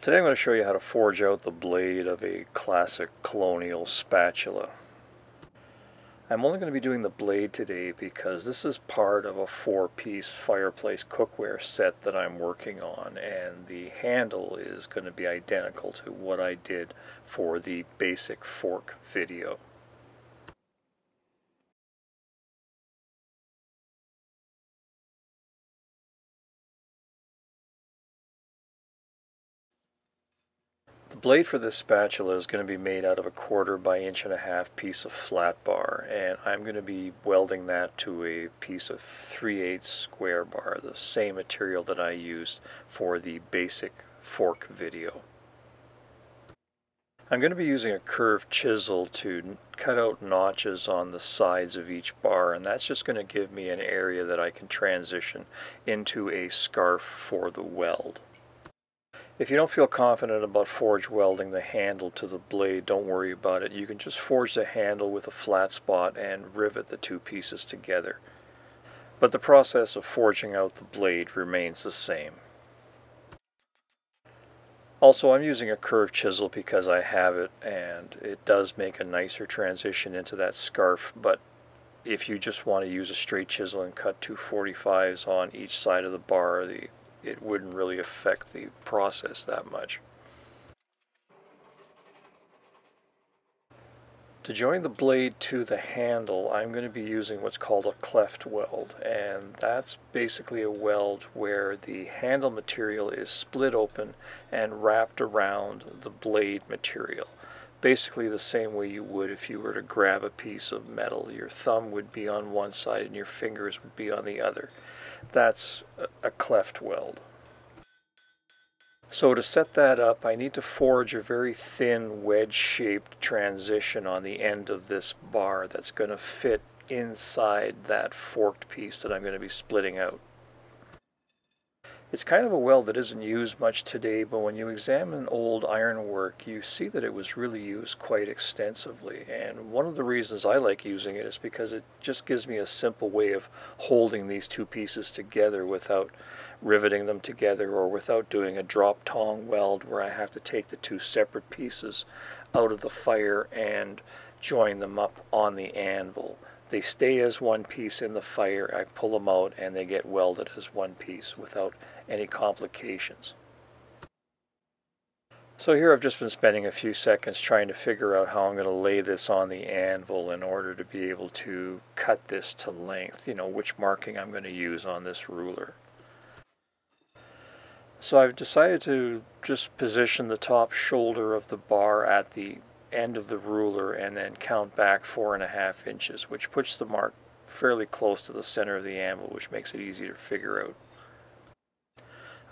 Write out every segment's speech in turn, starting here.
Today I'm going to show you how to forge out the blade of a classic colonial spatula. I'm only going to be doing the blade today because this is part of a four-piece fireplace cookware set that I'm working on and the handle is going to be identical to what I did for the basic fork video. Blade for this spatula is going to be made out of a quarter by inch and a half piece of flat bar and I'm going to be welding that to a piece of 3 8 square bar, the same material that I used for the basic fork video. I'm going to be using a curved chisel to cut out notches on the sides of each bar and that's just going to give me an area that I can transition into a scarf for the weld. If you don't feel confident about forge welding the handle to the blade, don't worry about it. You can just forge the handle with a flat spot and rivet the two pieces together. But the process of forging out the blade remains the same. Also, I'm using a curved chisel because I have it and it does make a nicer transition into that scarf, but if you just want to use a straight chisel and cut two 45s on each side of the bar, the it wouldn't really affect the process that much. To join the blade to the handle, I'm going to be using what's called a cleft weld, and that's basically a weld where the handle material is split open and wrapped around the blade material. Basically the same way you would if you were to grab a piece of metal. Your thumb would be on one side and your fingers would be on the other that's a cleft weld. So to set that up, I need to forge a very thin wedge-shaped transition on the end of this bar that's going to fit inside that forked piece that I'm going to be splitting out. It's kind of a weld that isn't used much today, but when you examine old ironwork, you see that it was really used quite extensively. And one of the reasons I like using it is because it just gives me a simple way of holding these two pieces together without riveting them together or without doing a drop tong weld where I have to take the two separate pieces out of the fire and join them up on the anvil. They stay as one piece in the fire. I pull them out and they get welded as one piece without any complications. So here I've just been spending a few seconds trying to figure out how I'm going to lay this on the anvil in order to be able to cut this to length, you know, which marking I'm going to use on this ruler. So I've decided to just position the top shoulder of the bar at the end of the ruler and then count back four and a half inches, which puts the mark fairly close to the center of the anvil, which makes it easy to figure out.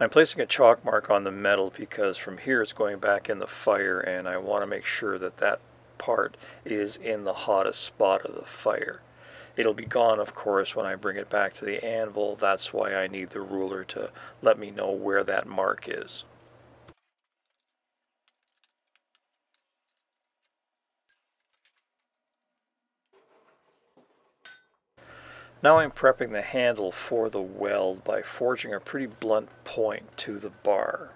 I'm placing a chalk mark on the metal because from here it's going back in the fire and I want to make sure that that part is in the hottest spot of the fire. It'll be gone, of course, when I bring it back to the anvil. That's why I need the ruler to let me know where that mark is. Now I'm prepping the handle for the weld by forging a pretty blunt point to the bar.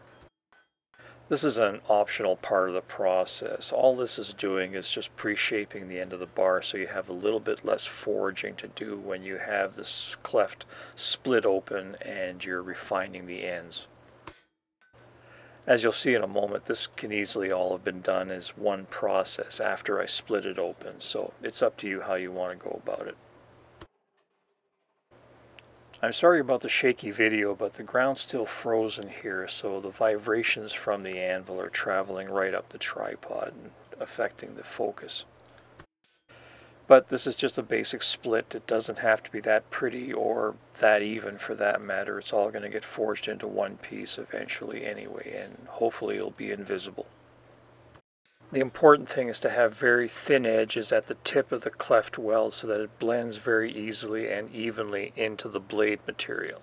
This is an optional part of the process. All this is doing is just pre-shaping the end of the bar so you have a little bit less forging to do when you have this cleft split open and you're refining the ends. As you'll see in a moment, this can easily all have been done as one process after I split it open, so it's up to you how you want to go about it. I'm sorry about the shaky video, but the ground's still frozen here, so the vibrations from the anvil are traveling right up the tripod and affecting the focus. But this is just a basic split. It doesn't have to be that pretty or that even for that matter. It's all going to get forged into one piece eventually anyway, and hopefully it'll be invisible. The important thing is to have very thin edges at the tip of the cleft weld so that it blends very easily and evenly into the blade material.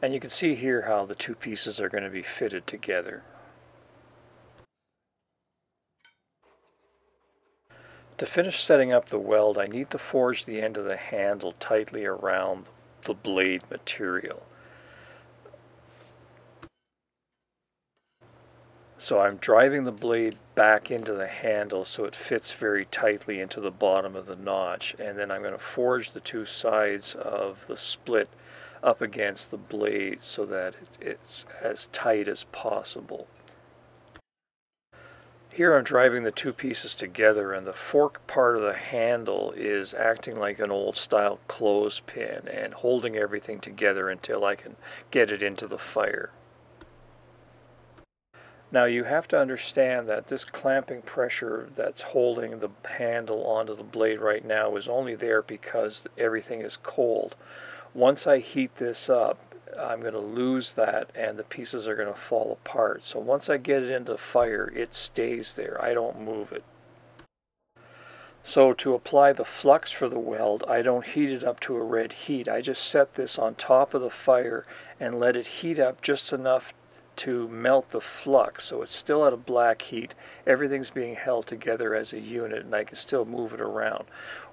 And you can see here how the two pieces are going to be fitted together. To finish setting up the weld, I need to forge the end of the handle tightly around the blade material. So I'm driving the blade back into the handle so it fits very tightly into the bottom of the notch and then I'm going to forge the two sides of the split up against the blade so that it's as tight as possible. Here I'm driving the two pieces together and the fork part of the handle is acting like an old style clothespin and holding everything together until I can get it into the fire. Now you have to understand that this clamping pressure that's holding the handle onto the blade right now is only there because everything is cold. Once I heat this up, I'm going to lose that and the pieces are going to fall apart. So once I get it into fire, it stays there. I don't move it. So to apply the flux for the weld, I don't heat it up to a red heat. I just set this on top of the fire and let it heat up just enough to melt the flux so it's still at a black heat everything's being held together as a unit and I can still move it around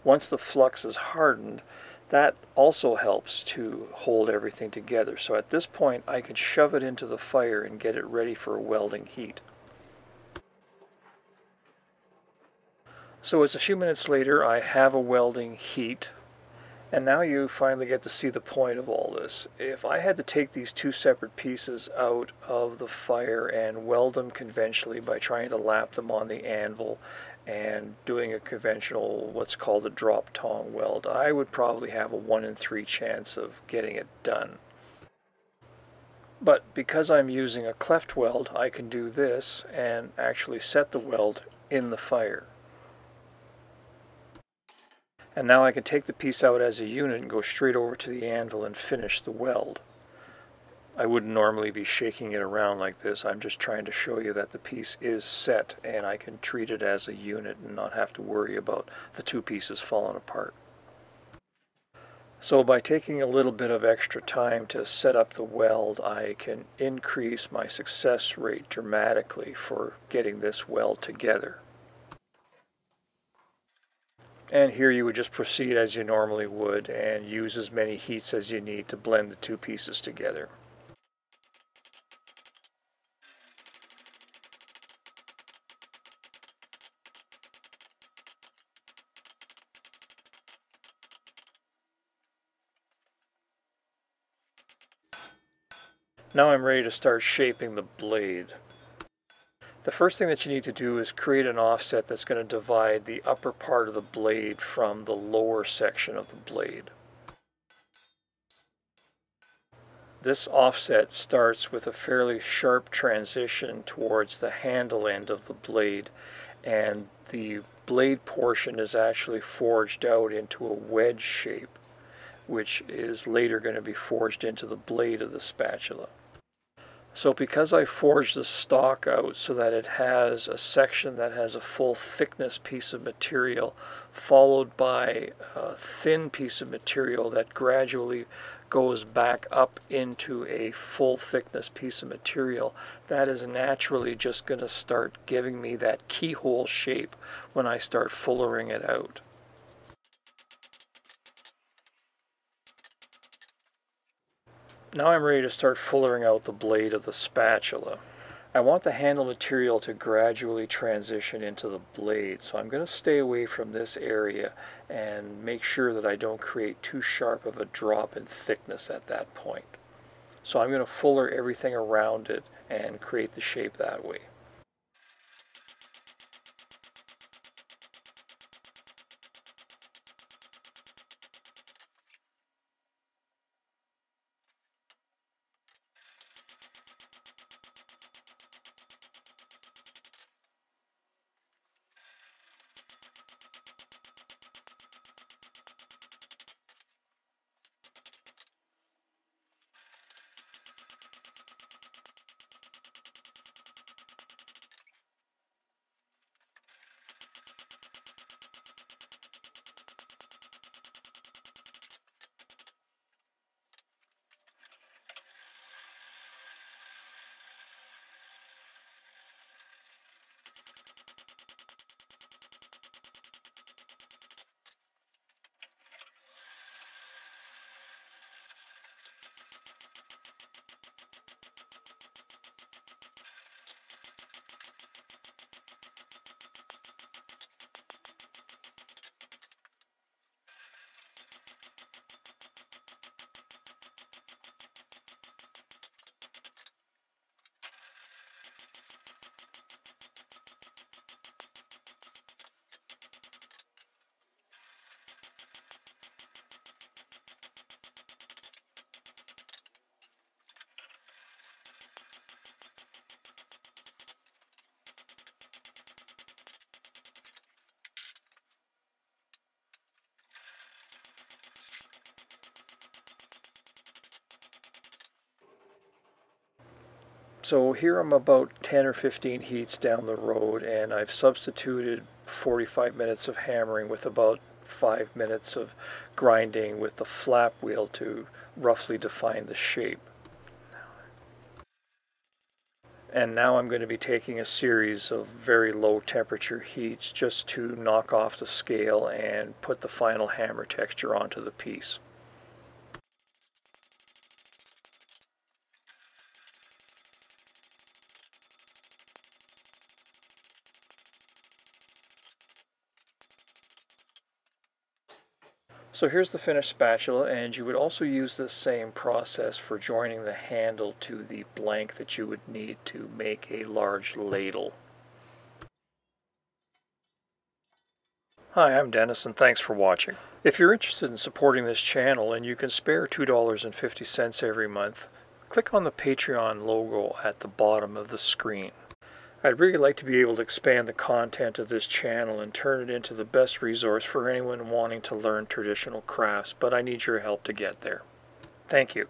once the flux is hardened that also helps to hold everything together. So at this point I can shove it into the fire and get it ready for welding heat. So it's a few minutes later I have a welding heat and now you finally get to see the point of all this. If I had to take these two separate pieces out of the fire and weld them conventionally by trying to lap them on the anvil and doing a conventional what's called a drop tong weld, I would probably have a 1 in 3 chance of getting it done. But because I'm using a cleft weld, I can do this and actually set the weld in the fire. And now I can take the piece out as a unit and go straight over to the anvil and finish the weld. I wouldn't normally be shaking it around like this. I'm just trying to show you that the piece is set and I can treat it as a unit and not have to worry about the two pieces falling apart. So by taking a little bit of extra time to set up the weld, I can increase my success rate dramatically for getting this weld together. And here you would just proceed as you normally would and use as many heats as you need to blend the two pieces together. Now I'm ready to start shaping the blade. The first thing that you need to do is create an offset that's going to divide the upper part of the blade from the lower section of the blade. This offset starts with a fairly sharp transition towards the handle end of the blade and the blade portion is actually forged out into a wedge shape which is later going to be forged into the blade of the spatula. So because I forged the stock out so that it has a section that has a full thickness piece of material followed by a thin piece of material that gradually goes back up into a full thickness piece of material, that is naturally just going to start giving me that keyhole shape when I start fullering it out. Now I'm ready to start fullering out the blade of the spatula. I want the handle material to gradually transition into the blade, so I'm going to stay away from this area and make sure that I don't create too sharp of a drop in thickness at that point. So I'm going to fuller everything around it and create the shape that way. So here I'm about 10 or 15 heats down the road and I've substituted 45 minutes of hammering with about 5 minutes of grinding with the flap wheel to roughly define the shape. And now I'm going to be taking a series of very low temperature heats just to knock off the scale and put the final hammer texture onto the piece. So here's the finished spatula and you would also use the same process for joining the handle to the blank that you would need to make a large ladle. Hi, I'm Dennis and thanks for watching. If you're interested in supporting this channel and you can spare $2.50 every month, click on the Patreon logo at the bottom of the screen. I'd really like to be able to expand the content of this channel and turn it into the best resource for anyone wanting to learn traditional crafts, but I need your help to get there. Thank you.